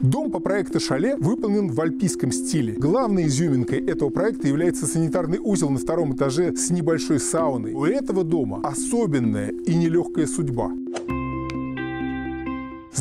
Дом по проекту «Шале» выполнен в альпийском стиле. Главной изюминкой этого проекта является санитарный узел на втором этаже с небольшой сауной. У этого дома особенная и нелегкая судьба.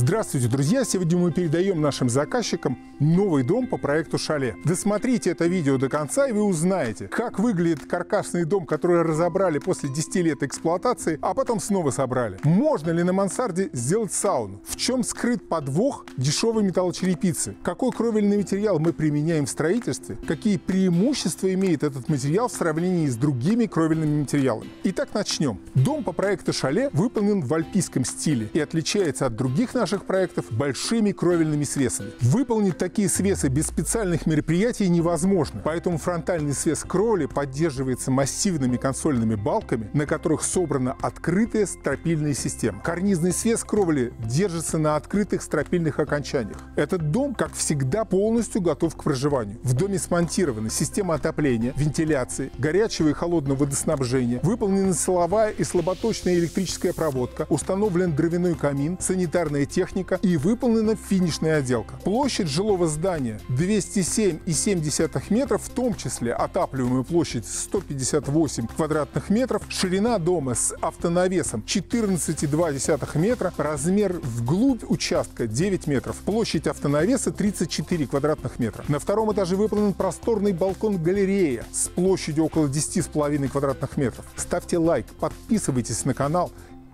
Здравствуйте, друзья! Сегодня мы передаем нашим заказчикам новый дом по проекту «Шале». Досмотрите это видео до конца, и вы узнаете, как выглядит каркасный дом, который разобрали после 10 лет эксплуатации, а потом снова собрали. Можно ли на мансарде сделать сауну? В чем скрыт подвох дешевой металлочерепицы? Какой кровельный материал мы применяем в строительстве? Какие преимущества имеет этот материал в сравнении с другими кровельными материалами? Итак, начнем. Дом по проекту «Шале» выполнен в альпийском стиле и отличается от других наших проектов большими кровельными свесами. Выполнить такие свесы без специальных мероприятий невозможно, поэтому фронтальный свес кровли поддерживается массивными консольными балками, на которых собрана открытая стропильная система. Карнизный свес кровли держится на открытых стропильных окончаниях. Этот дом, как всегда, полностью готов к проживанию. В доме смонтированы система отопления, вентиляции, горячего и холодного водоснабжения, выполнена силовая и слаботочная электрическая проводка, установлен дровяной камин, санитарная техника и выполнена финишная отделка. Площадь жилого здания 207,7 метров, в том числе отапливаемая площадь 158 квадратных метров, ширина дома с автонавесом 14,2 метра, размер вглубь участка 9 метров, площадь автонавеса 34 квадратных метра. На втором этаже выполнен просторный балкон-галерея с площадью около 10,5 квадратных метров. Ставьте лайк, подписывайтесь на канал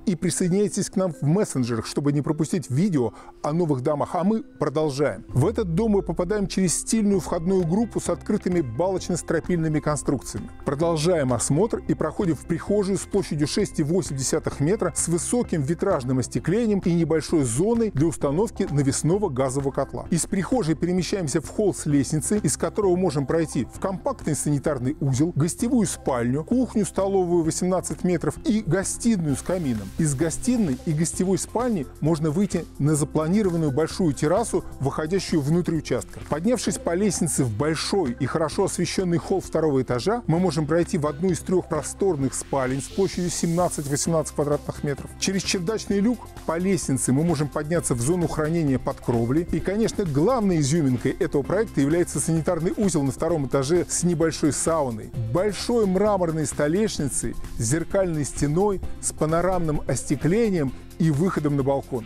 и присоединяйтесь к нам в мессенджерах, чтобы не пропустить видео о новых домах. А мы продолжаем. В этот дом мы попадаем через стильную входную группу с открытыми балочно-стропильными конструкциями. Продолжаем осмотр и проходим в прихожую с площадью 6,8 метра с высоким витражным остеклением и небольшой зоной для установки навесного газового котла. Из прихожей перемещаемся в холл с лестницей, из которого можем пройти в компактный санитарный узел, гостевую спальню, кухню, столовую 18 метров и гостиную с камином. Из гостиной и гостевой спальни можно выйти на запланированную большую террасу, выходящую внутрь участка. Поднявшись по лестнице в большой и хорошо освещенный холл второго этажа, мы можем пройти в одну из трех просторных спален с площадью 17-18 квадратных метров. Через чердачный люк по лестнице мы можем подняться в зону хранения под кровлей. И, конечно, главной изюминкой этого проекта является санитарный узел на втором этаже с небольшой сауной, большой мраморной столешницей, зеркальной стеной, с панорамным остеклением и выходом на балкон.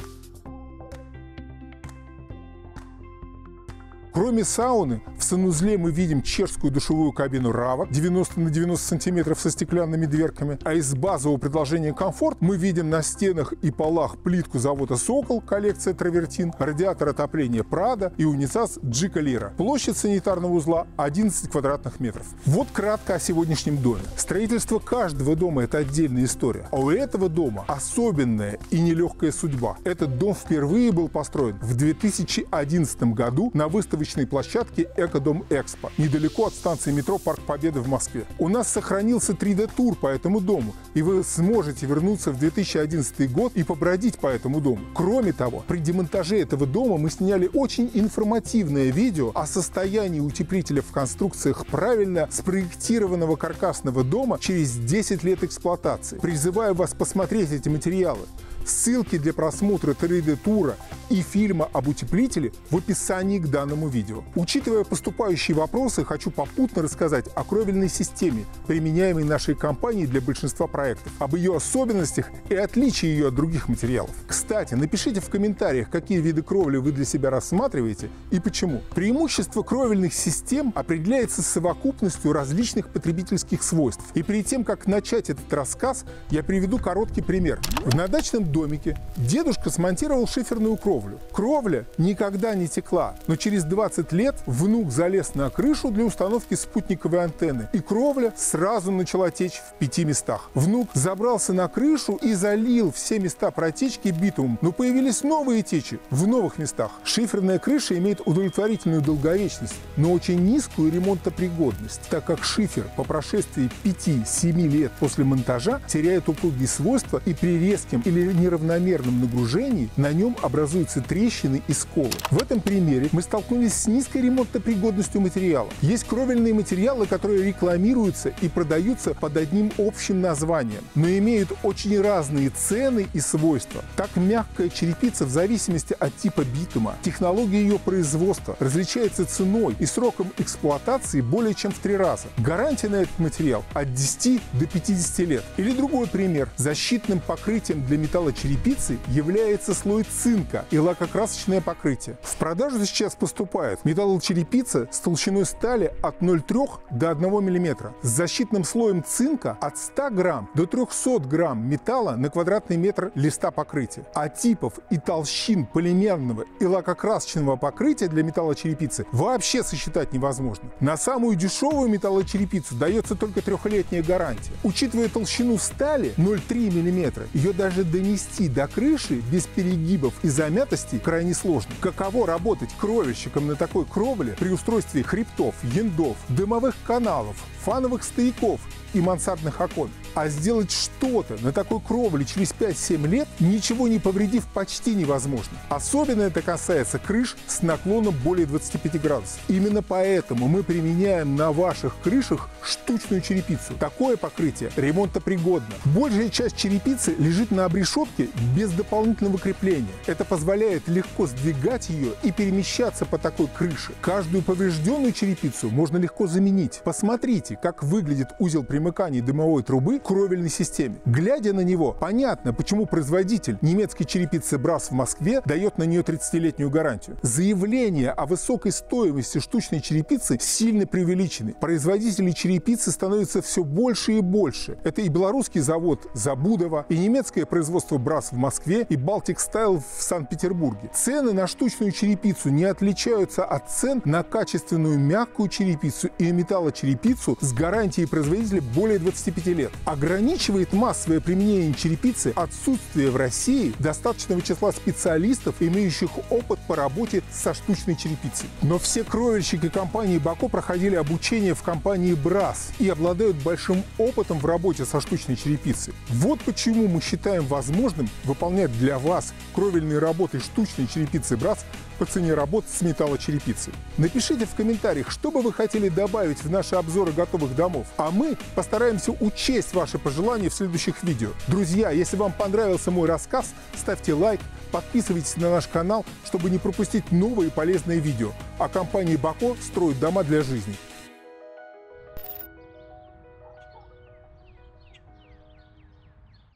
Кроме сауны, в санузле мы видим чешскую душевую кабину Рава 90 на 90 сантиметров со стеклянными дверками. А из базового предложения комфорт мы видим на стенах и полах плитку завода «Сокол» коллекция «Травертин», радиатор отопления «Прада» и унитаз «Джика Лира». Площадь санитарного узла 11 квадратных метров. Вот кратко о сегодняшнем доме. Строительство каждого дома – это отдельная история. А у этого дома особенная и нелегкая судьба. Этот дом впервые был построен в 2011 году на выставке выставочной площадке «Экодом Экспо», недалеко от станции метро «Парк Победы» в Москве. У нас сохранился 3D-тур по этому дому, и вы сможете вернуться в 2011 год и побродить по этому дому. Кроме того, при демонтаже этого дома мы сняли очень информативное видео о состоянии утеплителя в конструкциях правильно спроектированного каркасного дома через 10 лет эксплуатации. Призываю вас посмотреть эти материалы. Ссылки для просмотра 3D-тура и фильма об утеплителе в описании к данному видео. Учитывая поступающие вопросы, хочу попутно рассказать о кровельной системе, применяемой нашей компанией для большинства проектов, об ее особенностях и отличии ее от других материалов. Кстати, напишите в комментариях, какие виды кровли вы для себя рассматриваете и почему. Преимущество кровельных систем определяется совокупностью различных потребительских свойств. И перед тем, как начать этот рассказ, я приведу короткий пример. В дачном домике дедушка смонтировал шиферную кровлю. Кровля никогда не текла, но через 20 лет внук залез на крышу для установки спутниковой антенны, и кровля сразу начала течь в пяти местах. Внук забрался на крышу и залил все места протечки битумом, но появились новые течи в новых местах. Шиферная крыша имеет удовлетворительную долговечность, но очень низкую ремонтопригодность, так как шифер по прошествии 5-7 лет после монтажа теряет упругие свойства и при резком или неравномерном нагружении на нем образуются трещины и сколы. В этом примере мы столкнулись с низкой ремонтопригодностью материала. Есть кровельные материалы, которые рекламируются и продаются под одним общим названием, но имеют очень разные цены и свойства. Так мягкая черепица в зависимости от типа битума, технологии ее производства различается ценой и сроком эксплуатации более чем в три раза. Гарантия на этот материал от 10 до 50 лет. Или другой пример. Защитным покрытием для металлочерепицы является слой цинка и лакокрасочное покрытие. В продажу сейчас поступает металлочерепица с толщиной стали от 0,3 до 1 мм, с защитным слоем цинка от 100 грамм до 300 грамм металла на квадратный метр листа покрытия. А типов и толщин полимерного и лакокрасочного покрытия для металлочерепицы вообще сосчитать невозможно. На самую дешевую металлочерепицу дается только трехлетняя гарантия. Учитывая толщину стали 0,3 мм, ее даже донести до крыши без перегибов и замятостей крайне сложно. Каково работать кровельщиком на такой кровле при устройстве хребтов, яндов, дымовых каналов, фановых стояков и мансардных окон. А сделать что-то на такой кровле через 5-7 лет, ничего не повредив, почти невозможно. Особенно это касается крыш с наклоном более 25 градусов. Именно поэтому мы применяем на ваших крышах штучную черепицу. Такое покрытие ремонтопригодно. Большая часть черепицы лежит на обрешетке без дополнительного крепления. Это позволяет легко сдвигать ее и перемещаться по такой крыше. Каждую поврежденную черепицу можно легко заменить. Посмотрите, как выглядит узел примыкания дымовой трубы кровельной системе. Глядя на него, понятно, почему производитель немецкой черепицы Брас в Москве дает на нее 30-летнюю гарантию. Заявления о высокой стоимости штучной черепицы сильно преувеличены. Производители черепицы становятся все больше и больше. Это и белорусский завод Забудова, и немецкое производство Брас в Москве, и Baltic Style в Санкт-Петербурге. Цены на штучную черепицу не отличаются от цен на качественную мягкую черепицу и металлочерепицу с гарантией производителя более 25 лет ограничивает массовое применение черепицы отсутствие в России достаточного числа специалистов, имеющих опыт по работе со штучной черепицей. Но все кровельщики компании Бако проходили обучение в компании Брас и обладают большим опытом в работе со штучной черепицей. Вот почему мы считаем возможным выполнять для вас кровельные работы штучной черепицы Брас по цене работ с металлочерепицей. Напишите в комментариях, что бы вы хотели добавить в наши обзоры готовых домов, а мы постараемся учесть ваши пожелания в следующих видео. Друзья, если вам понравился мой рассказ, ставьте лайк, подписывайтесь на наш канал, чтобы не пропустить новые полезные видео. А компания Бако строит дома для жизни.